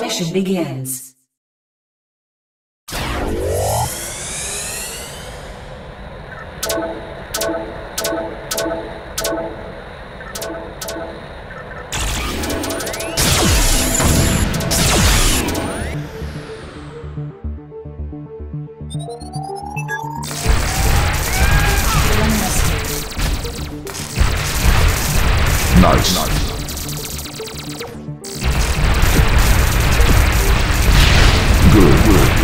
Mission begins. Nice. nice. Good.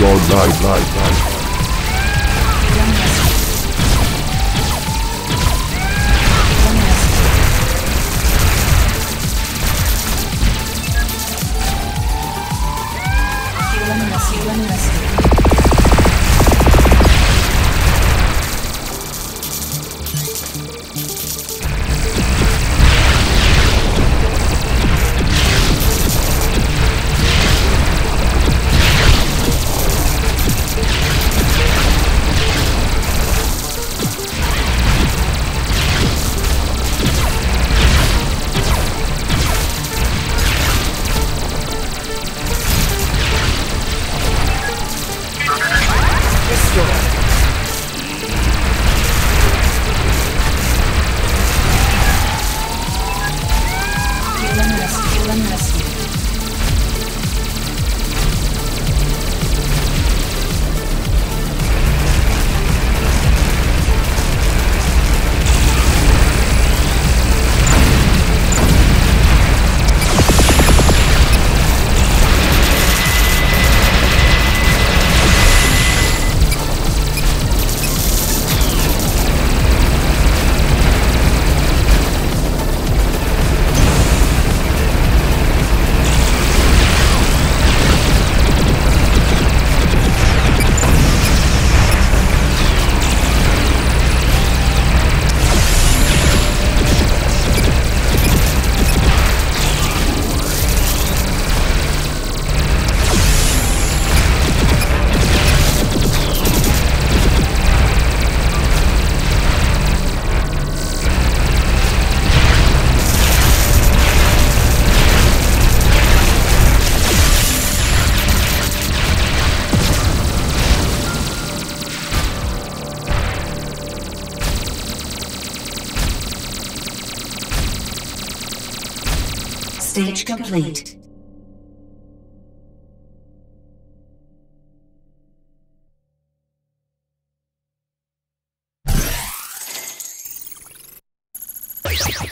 God, light, light, Stage complete. Basic.